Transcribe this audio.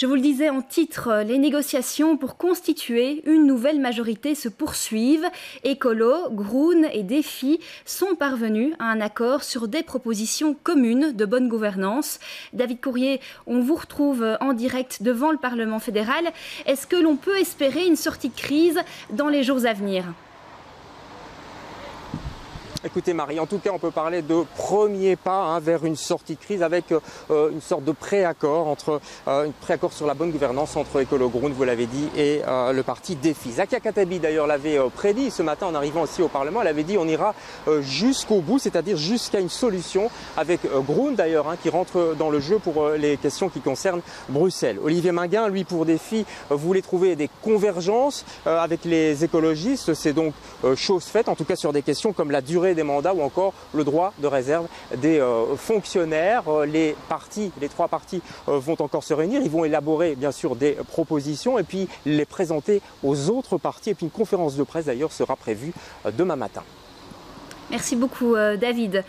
Je vous le disais en titre, les négociations pour constituer une nouvelle majorité se poursuivent. Écolo, Groen et Défi sont parvenus à un accord sur des propositions communes de bonne gouvernance. David Courrier, on vous retrouve en direct devant le Parlement fédéral. Est-ce que l'on peut espérer une sortie de crise dans les jours à venir? Écoutez Marie, en tout cas on peut parler de premier pas hein, vers une sortie de crise avec euh, une sorte de préaccord entre euh, préaccord sur la bonne gouvernance entre Écolo Groen, vous l'avez dit, et euh, le parti Défi. Zakia Katabi d'ailleurs l'avait euh, prédit ce matin en arrivant aussi au Parlement, elle avait dit on ira jusqu'au bout, c'est-à-dire jusqu'à une solution avec Groen d'ailleurs hein, qui rentre dans le jeu pour les questions qui concernent Bruxelles. Olivier Minguin, lui pour Défi, voulait trouver des convergences avec les écologistes, c'est donc chose faite, en tout cas sur des questions comme la durée des mandats ou encore le droit de réserve des euh, fonctionnaires. Euh, les partis, les trois partis euh, vont encore se réunir. Ils vont élaborer bien sûr des propositions et puis les présenter aux autres partis. Et puis une conférence de presse d'ailleurs sera prévue demain matin. Merci beaucoup David.